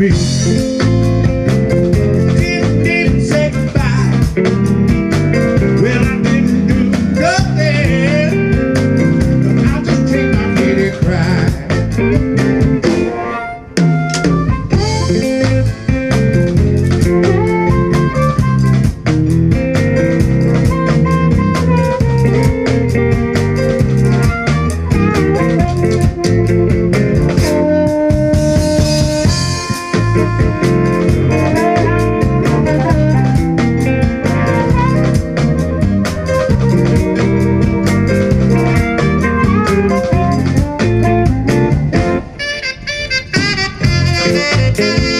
mim. Yeah.